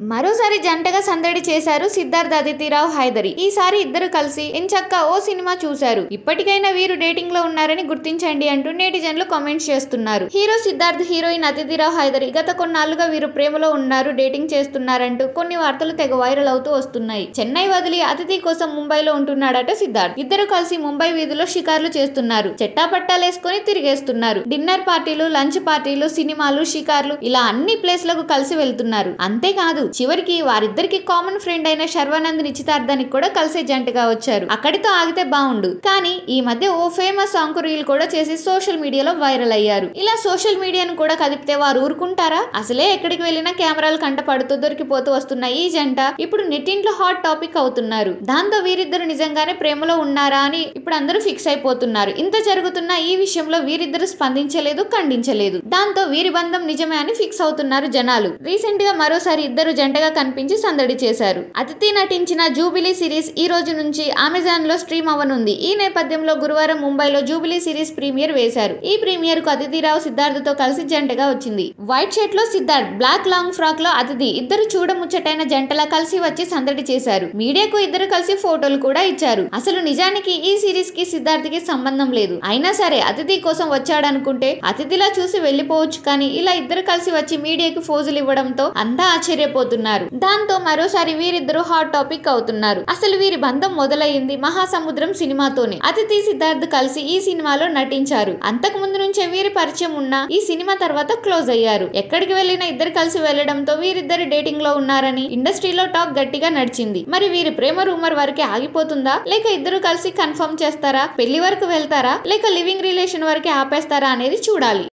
మరోసారి జంటగా సందడి చేశారు సిద్ధార్థ్ అదితిరావు హైదరి. ఈసారి ఇద్దరు కలిసి ఎంచక్క ఓ సినిమా చూశారు. ఇప్పటికైనా వీరు డేటింగ్లో ఉన్నారని గుర్తించండి అంటూ నెటిజన్లు కామెంట్స్ చేస్తున్నారు. హీరో సిద్ధార్థ్ హీరోయిన్ అతిథిరావు హైదరి గత కొన్నాళ్ళుగా వీరు ప్రేమలో ఉన్నారు డేటింగ్ చేస్తున్నారంటూ కొన్ని వార్తలు తెగ వైరల్ అవుతూ వస్తున్నాయి. చెన్నై వదిలి అతిథి కోసం ముంబైలో ఉంటున్నాడట సిద్ధార్థ్. ఇద్దరు కలిసి ముంబై వీధిలో షికార్లు చేస్తున్నారు. చెట్టాపట్టాలేసుకొని తిరిగేస్తున్నారు. డిన్నర్ పార్టీలు లంచ్ పార్టీలు సినిమాలు షికార్లు ఇలా అన్ని ప్లేస్లకు కలిసి వెళ్తున్నారు. అంతేకాదు చివరికి వారిద్దరికి కామన్ ఫ్రెండ్ అయిన శర్వానంద్ నిశ్చితార్థానికి కూడా కలిసే జంటగా వచ్చారు. అక్కడితో ఆగితే బాగుండు కానీ ఈ మధ్య ఓ ఫేమస్ సాంగ్ రీల్ కూడా చేసి సోషల్ మీడియాలో వైరల్ అయ్యారు. ఇలా సోషల్ మీడియాను కూడా కదిపితే వారు ఊరుకుంటారా? అసలే ఎక్కడికి వెళ్ళినా కెమెరాలు కంట పడుతూ దొరికిపోతూ వస్తున్న ఈ జంట. ఇప్పుడు నెట్టింట్లో హాట్ టాపిక్ అవుతున్నారు. దాంతో వీరిద్దరు నిజంగానే ప్రేమలో ఉన్నారా అని ఇప్పుడు అందరూ ఫిక్స్ అయిపోతున్నారు. ఇంత జరుగుతున్న ఈ విషయంలో వీరిద్దరు స్పందించలేదు ఖండించలేదు. దాంతో వీరి బంధం నిజమే అని ఫిక్స్ అవుతున్నారు జనాలు. రీసెంట్గా మరోసారి ఇద్దరు జంటగా కనిపించి సందడి చేశారు. అతిథి నటించిన జూబిలీ సిరీస్ ఈ రోజు నుంచి అమెజాన్లో స్ట్రీమ్ అవ్వనుంది. ఈ నేపథ్యంలో గురువారం ముంబైలో జూబిలీ సిరీస్ ప్రీమియర్ వేశారు. ఈ ప్రీమియర్కు అతిథిరావు సిద్ధార్థ్తో కలిసి జంటగా వచ్చింది. వైట్ షర్ట్లో సిద్ధార్థ్ బ్లాక్ లాంగ్ ఫ్రాక్లో అతిథి ఇద్దరు చూడముచ్చటైన జంటలా కలిసి వచ్చి సందడి చేశారు. మీడియాకు ఇద్దరు కలిసి ఫోటోలు కూడా ఇచ్చారు. అసలు నిజానికి ఈ సిరీస్కి సిద్ధార్థ్కి సంబంధం లేదు. అయినా సరే అతిథి కోసం వచ్చాడనుకుంటే అతిథిలా చూసి వెళ్ళిపోవచ్చు కానీ ఇలా ఇద్దరు కలిసి వచ్చి మీడియాకు ఫోజులు ఇవ్వడంతో అంతా ఆశ్చర్యపోతున్నారు దాంతో మరోసారి వీరిద్దరూ హాట్ టాపిక్ అవుతున్నారు. అసలు వీరి బంధం మొదలైంది మహాసముద్రం సినిమాతోనే. అతిథి సిద్ధార్థ్ కలిసి ఈ సినిమాలో నటించారు. అంతకు ముందు నుంచే వీరి పరిచయం ఉన్న ఈ సినిమా తర్వాత క్లోజ్ అయ్యారు. ఎక్కడికి వెళ్ళినా ఇద్దరు కలిసి వెళ్ళడంతో వీరిద్దరు డేటింగ్లో ఉన్నారని ఇండస్ట్రీలో టాక్ గట్టిగా నడిచింది. మరి వీరి ప్రేమ రూమర్ వరకే ఆగిపోతుందా? లేక ఇద్దరు కలిసి కన్ఫర్మ్ చేస్తారా? పెళ్ళి వరకు వెళ్తారా? లేక లివింగ్ రిలేషన్ వరకే ఆపేస్తారా అనేది చూడాలి.